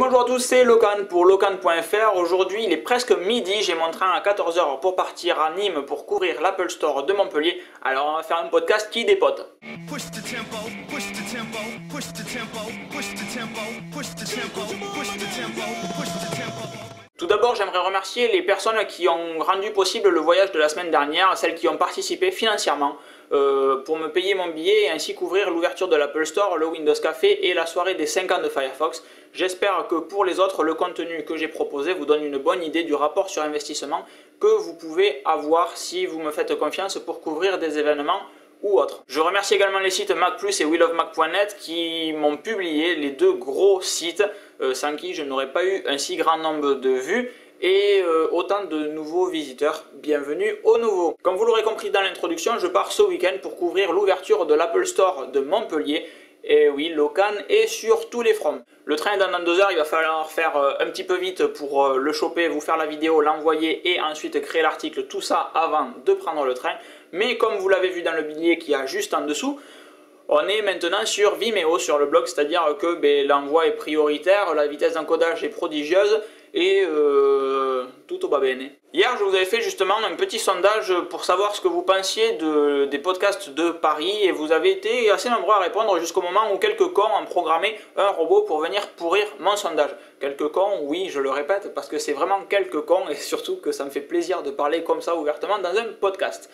bonjour à tous, c'est Locan pour Locan.fr. Aujourd'hui, il est presque midi, j'ai mon train à 14h pour partir à Nîmes pour couvrir l'Apple Store de Montpellier. Alors, on va faire un podcast qui dépote. D'abord, j'aimerais remercier les personnes qui ont rendu possible le voyage de la semaine dernière, celles qui ont participé financièrement euh, pour me payer mon billet et ainsi couvrir l'ouverture de l'Apple Store, le Windows Café et la soirée des 5 ans de Firefox. J'espère que pour les autres, le contenu que j'ai proposé vous donne une bonne idée du rapport sur investissement que vous pouvez avoir si vous me faites confiance pour couvrir des événements Je remercie également les sites MacPlus et willofmac.net qui m'ont publié les deux gros sites euh, sans qui je n'aurais pas eu un si grand nombre de vues et euh, autant de nouveaux visiteurs. Bienvenue au nouveau. Comme vous l'aurez compris dans l'introduction, je pars ce week-end pour couvrir l'ouverture de l'Apple Store de Montpellier. Et oui, Locan est sur tous les fronts. Le train est dans deux heures, il va falloir faire euh, un petit peu vite pour euh, le choper, vous faire la vidéo, l'envoyer et ensuite créer l'article, tout ça avant de prendre le train. Mais comme vous l'avez vu dans le billet qui a juste en dessous, on est maintenant sur Vimeo, sur le blog, c'est-à-dire que ben, l'envoi est prioritaire, la vitesse d'encodage est prodigieuse et euh, tout au bas bene. Hier, je vous avais fait justement un petit sondage pour savoir ce que vous pensiez de, des podcasts de Paris et vous avez été assez nombreux à répondre jusqu'au moment où quelques cons ont programmé un robot pour venir pourrir mon sondage. Quelques cons, oui, je le répète, parce que c'est vraiment quelques cons et surtout que ça me fait plaisir de parler comme ça ouvertement dans un podcast.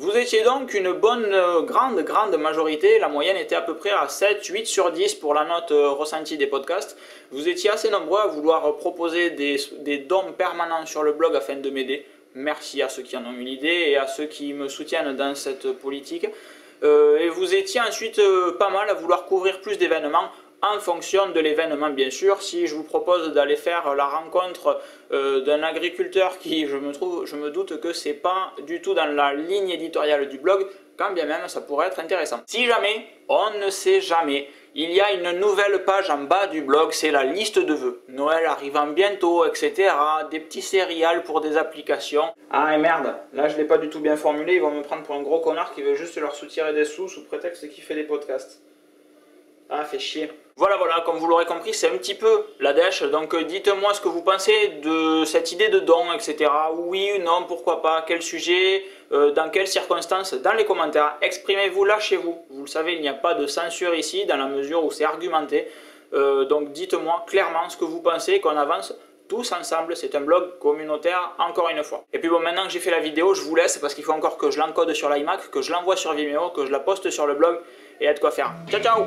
Vous étiez donc une bonne, euh, grande, grande majorité. La moyenne était à peu près à 7, 8 sur 10 pour la note euh, ressentie des podcasts. Vous étiez assez nombreux à vouloir proposer des, des dons permanents sur le blog afin de m'aider. Merci à ceux qui en ont eu l'idée et à ceux qui me soutiennent dans cette politique. Euh, et vous étiez ensuite pas mal à vouloir couvrir plus d'événements en fonction de l'événement bien sûr. Si je vous propose d'aller faire la rencontre euh, d'un agriculteur qui, je me, trouve, je me doute que c'est pas du tout dans la ligne éditoriale du blog, quand bien même ça pourrait être intéressant. Si jamais, on ne sait jamais, il y a une nouvelle page en bas du blog, c'est la liste de vœux. Noël arrivant bientôt, etc. Des petits céréales pour des applications. Ah et merde, là je l'ai pas du tout bien formulé, ils vont me prendre pour un gros connard qui veut juste leur soutirer des sous sous prétexte qu'il fait des podcasts. Ah, fait chier. Voilà, voilà, comme vous l'aurez compris, c'est un petit peu la dèche. Donc euh, dites-moi ce que vous pensez de cette idée de don, etc. Oui ou non, pourquoi pas, quel sujet, euh, dans quelles circonstances, dans les commentaires. Exprimez-vous là chez vous. Le savez, il n'y a pas de censure ici, dans la mesure où c'est argumenté. Euh, donc dites-moi clairement ce que vous pensez, qu'on avance tous ensemble. C'est un blog communautaire, encore une fois. Et puis bon, maintenant que j'ai fait la vidéo, je vous laisse parce qu'il faut encore que je l'encode sur l'iMac, que je l'envoie sur Vimeo, que je la poste sur le blog et à de quoi faire. Ciao, ciao